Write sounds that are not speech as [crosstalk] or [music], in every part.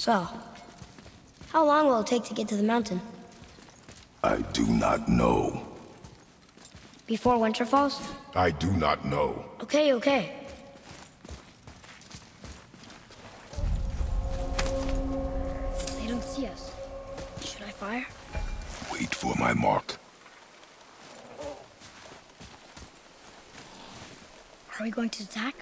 So, how long will it take to get to the mountain? I do not know. Before winter falls? I do not know. Okay, okay. They don't see us. Should I fire? Wait for my mark. Are we going to attack?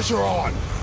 Pressure on!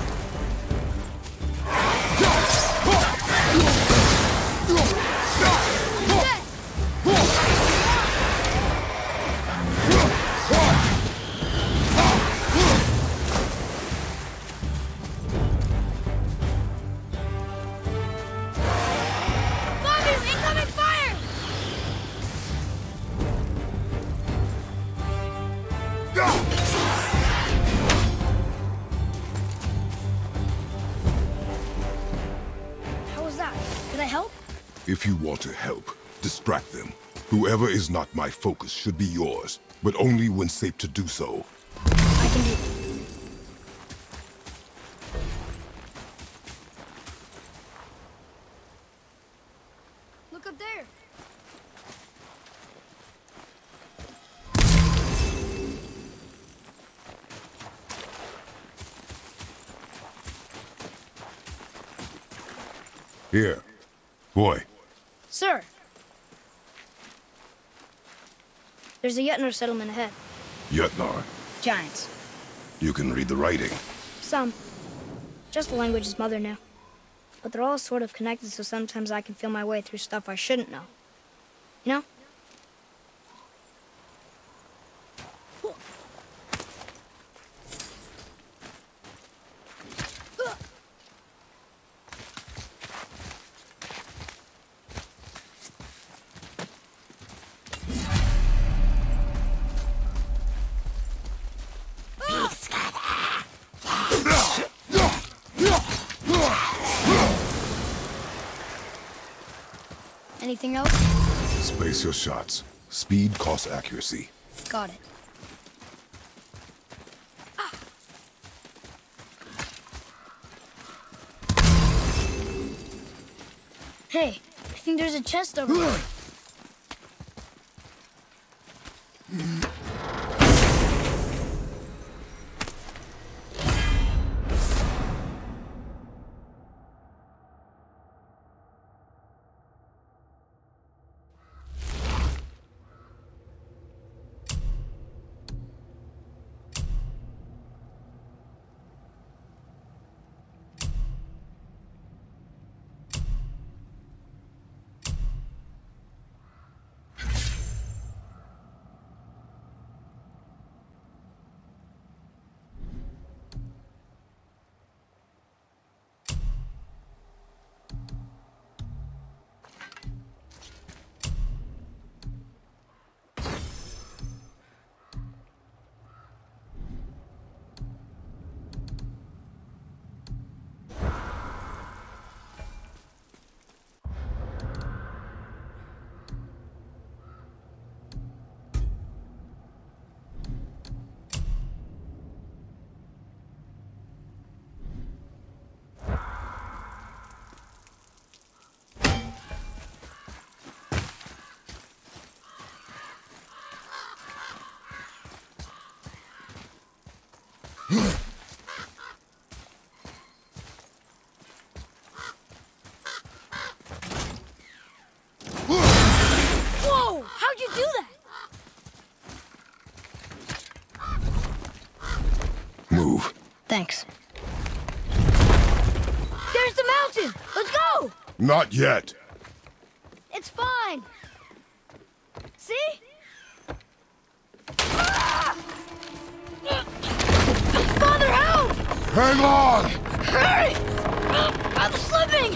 Whoever is not my focus should be yours, but only when safe to do so. I can do it. Look up there. Here. Boy, Sir. There's settlement ahead. Jötnar, Giants. you can read the writing. Some. Just the language his mother knew. But they're all sort of connected, so sometimes I can feel my way through stuff I shouldn't know. You know? Anything else? Space your shots. Speed costs accuracy. Got it. Ah. Hey, I think there's a chest over [gasps] there. Thanks. There's the mountain! Let's go! Not yet. It's fine. See? Ah! Father, help! Hang on! Hurry! I'm slipping!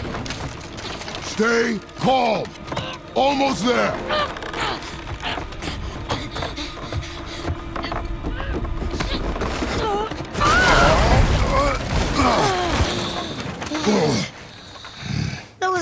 Stay calm. Almost there.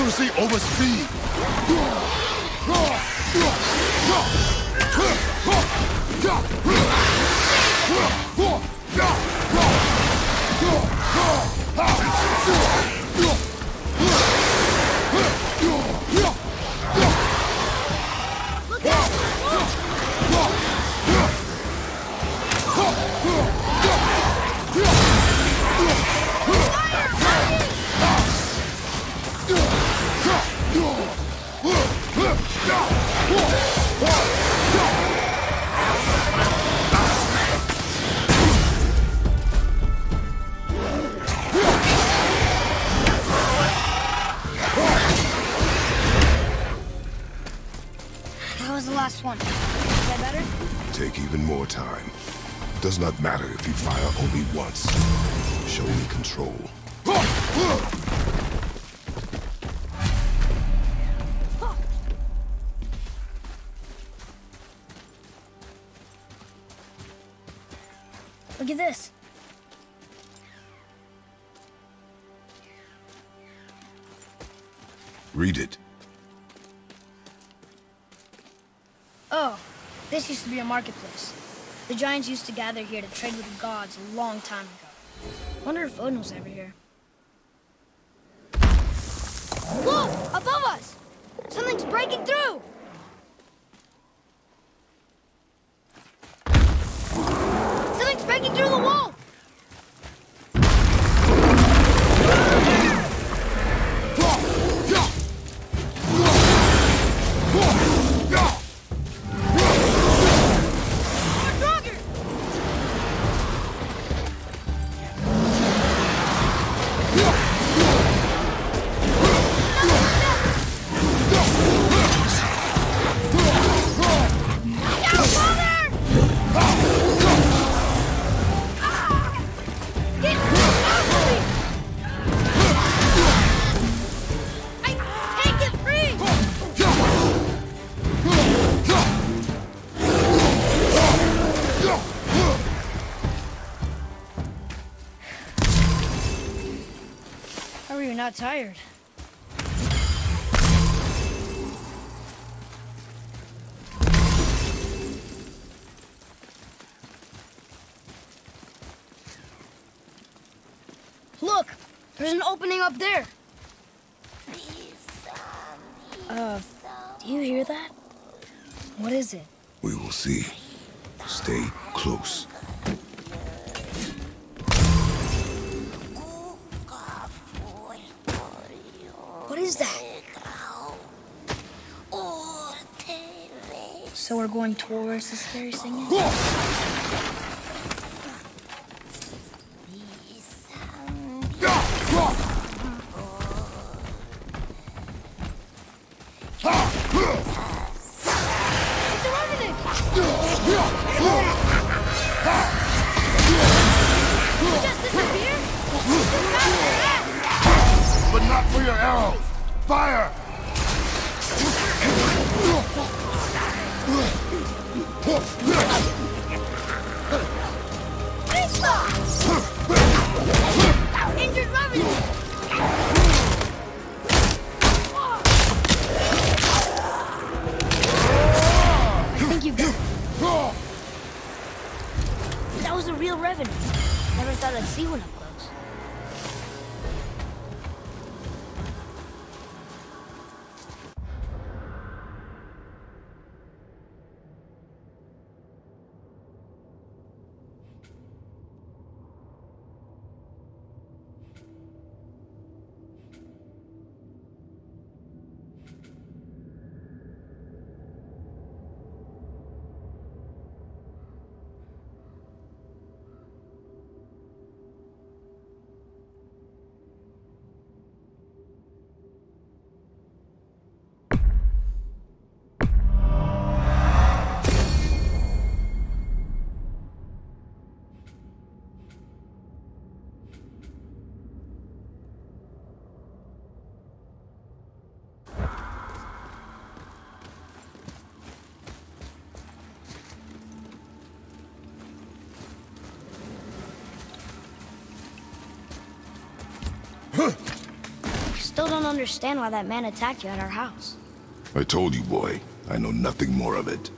Accuracy over speed. Last one. Is that better? Take even more time. Does not matter if you fire only once. Show me control. The giants used to gather here to trade with the gods a long time ago. Wonder if Odin was ever here. How are tired? Look! There's an opening up there! Uh, do you hear that? What is it? We will see. Stay close. So we're going towards the scary singing? triunfo. Understand why that man attacked you at our house. I told you, boy. I know nothing more of it.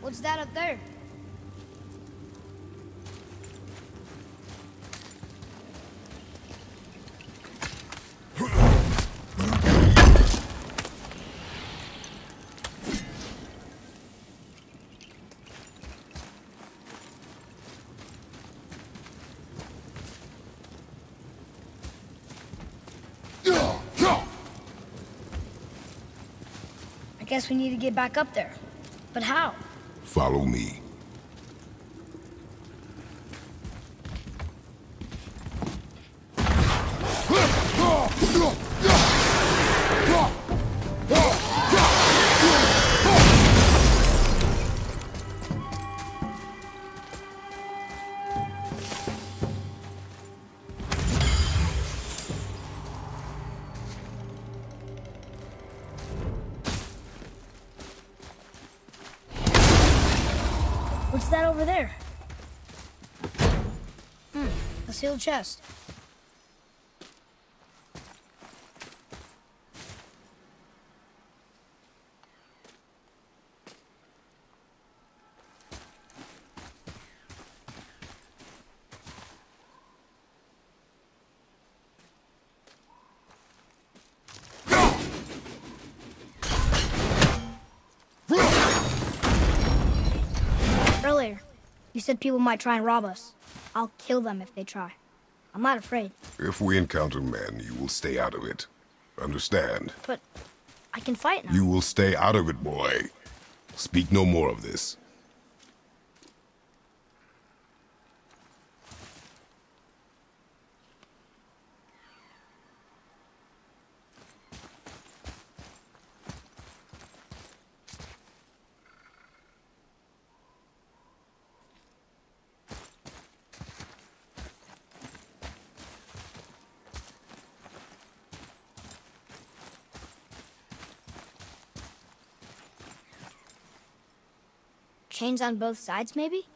What's that up there? Guess we need to get back up there. But how? Follow me. Chest. Earlier, you said people might try and rob us. I'll kill them if they try. I'm not afraid, If we encounter men, you will stay out of it. Understand? but I can fight now. You will stay out of it, boy. Speak no more of this. Chains on both sides, maybe?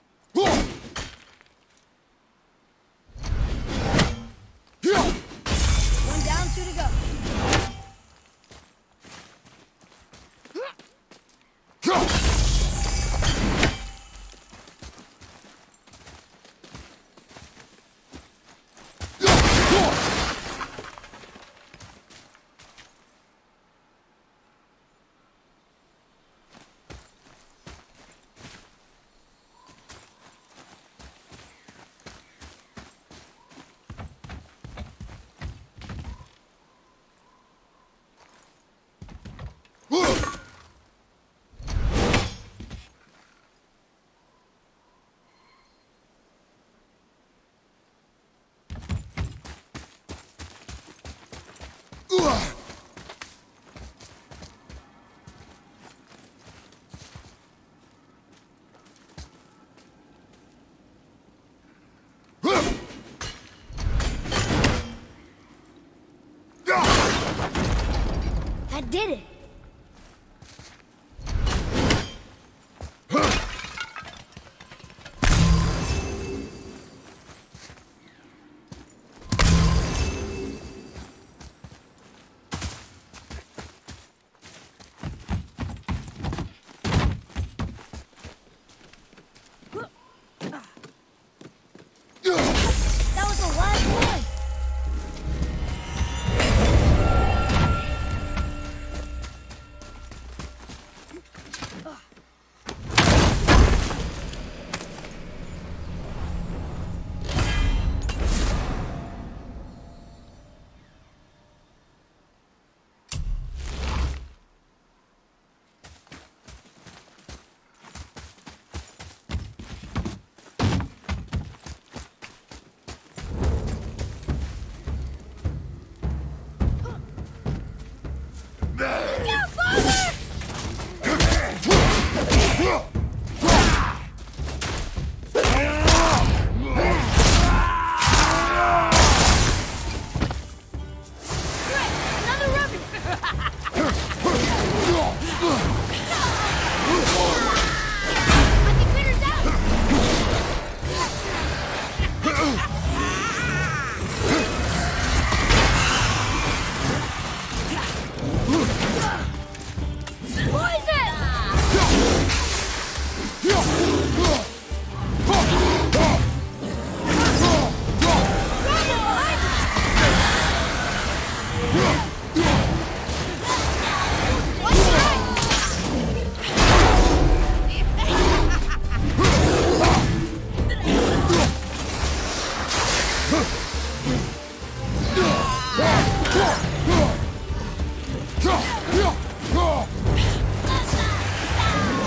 That did it!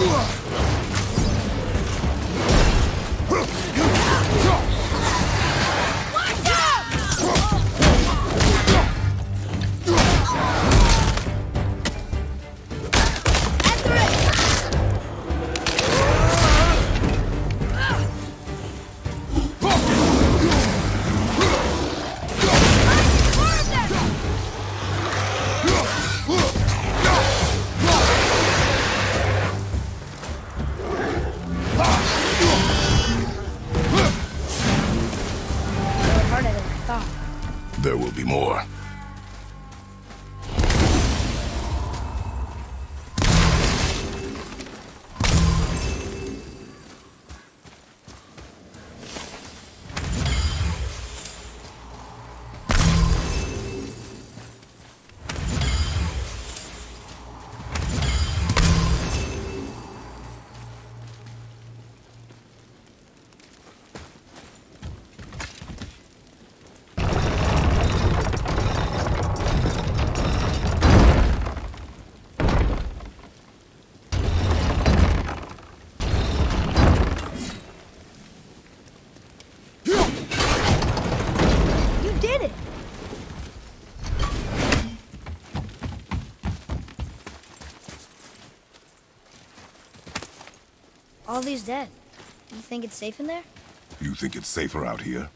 Harder All these dead. You think it's safe in there? You think it's safer out here?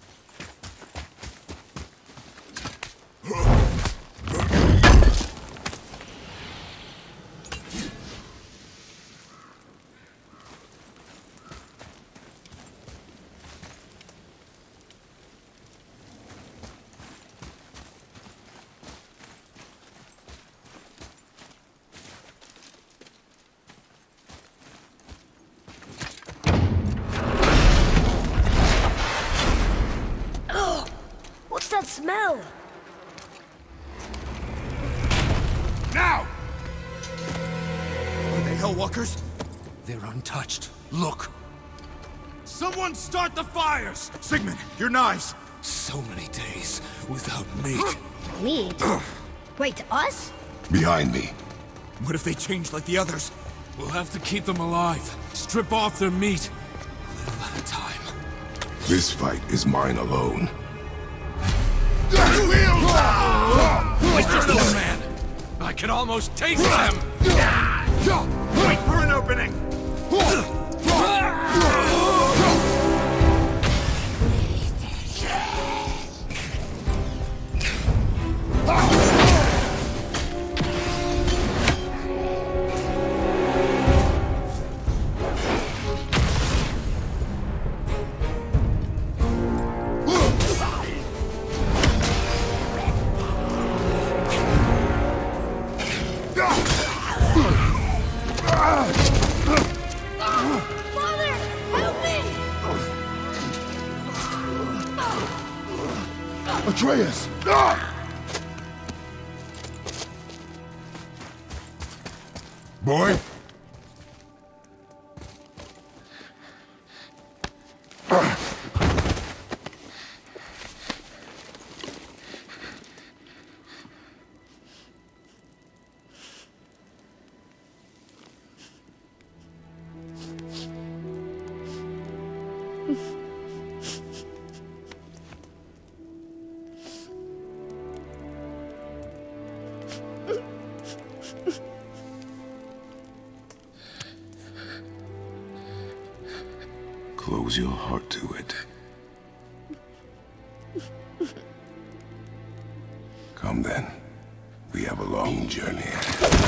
Untouched. Look! Someone start the fires! Sigmund, your knives! So many days without meat. [gasps] Meat? [sighs] Wait, us? Behind me. What if they change like the others? We'll have to keep them alive. Strip off their meat. A little at a time. This fight is mine alone. Mr. Little Man! I can almost taste them! [laughs] Wait for an opening! Close your heart to it. Come then. We have a long journey.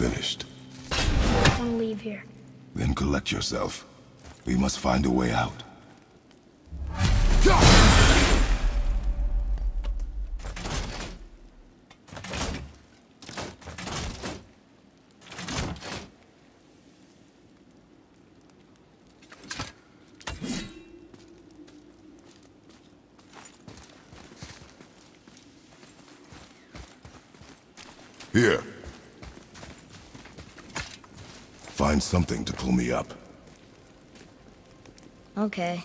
Finished. I want to leave here. Then collect yourself. We must find a way out. Here. Find something to pull me up. Okay.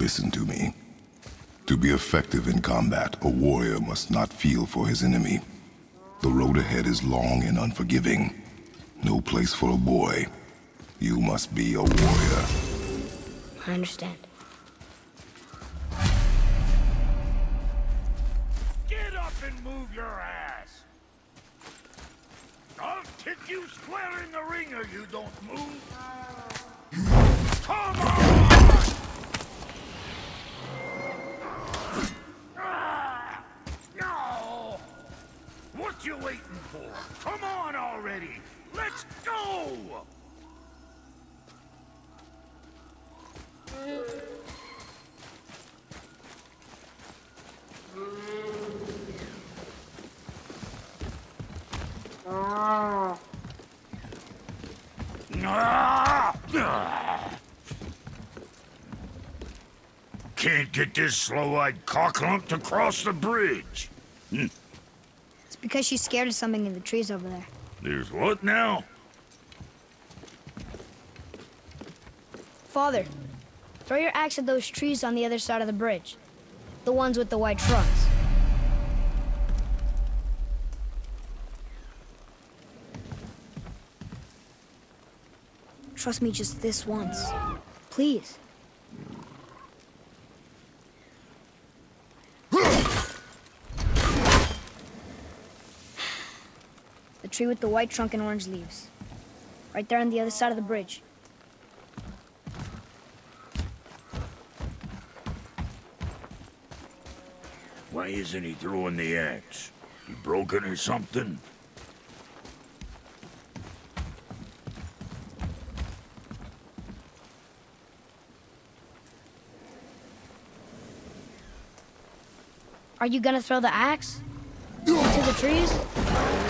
Listen to me. To be effective in combat, a warrior must not feel for his enemy. The road ahead is long and unforgiving. No place for a boy. You must be a warrior. I understand. Get up and move your ass! I'll kick you square in the ringer, you don't move! Come on! What you waiting for? Come on already! Let's go! Can't get this slow-eyed cocklump to cross the bridge. It's because she's scared of something in the trees over there. There's what now? Father, Throw your axe at those trees on the other side of the bridge. The ones with the white trunks. Trust me just this once. Please. Tree with the white trunk and orange leaves. Right there on the other side of the bridge. Why isn't he throwing the axe? He broken or something? Are you gonna throw the axe? Into the trees?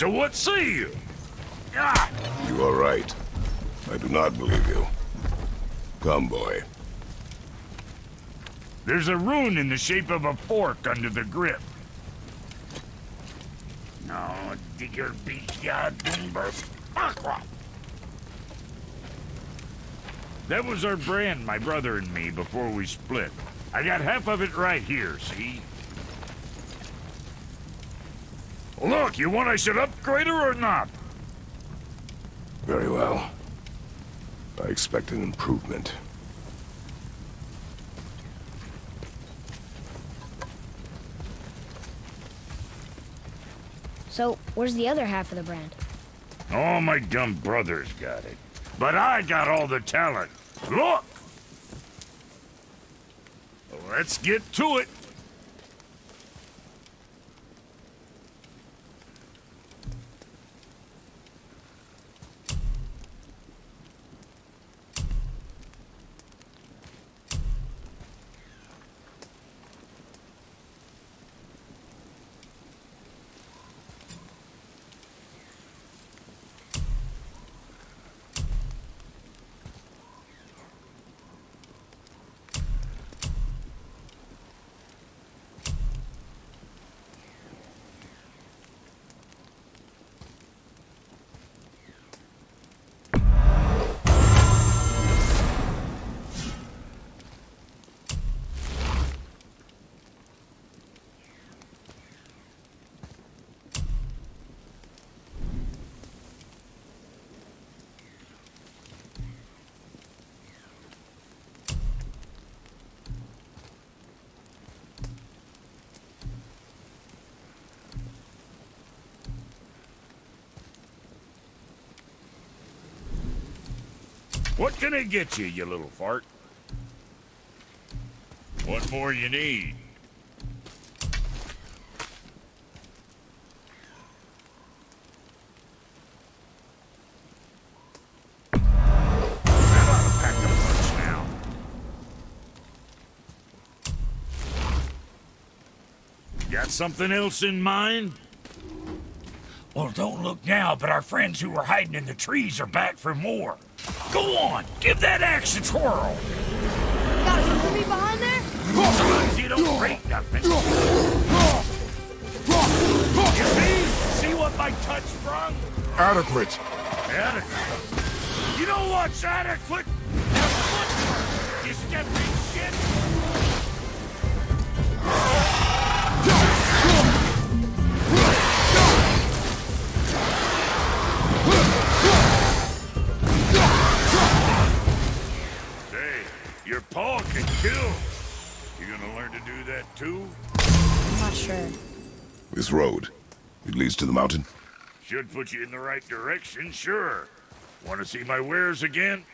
So what say you? Ah! You are right. I do not believe you. Come, boy. There's a rune in the shape of a fork under the grip. No, digger beast Aqua. That was our brand, my brother and me, before we split. I got half of it right here, see? Look, you want I should upgrade her or not? Very well. I expect an improvement. So, where's the other half of the brand? All my dumb brothers got it. But I got all the talent. Look! Let's get to it. What can I get you, you little fart? What more you need? Got something else in mind? Well, don't look now, but our friends who were hiding in the trees are back for more. Go on, give that axe a twirl. Got a room for me behind there? Sometimes you don't break nothing. You see? See what my touch sprung? Adequate. Adequate. You know what's adequate? That footwork. You stepping and kill. You gonna learn to do that too? I'm not sure. This road, it leads to the mountain? Should put you in the right direction, sure. Want to see my wares again?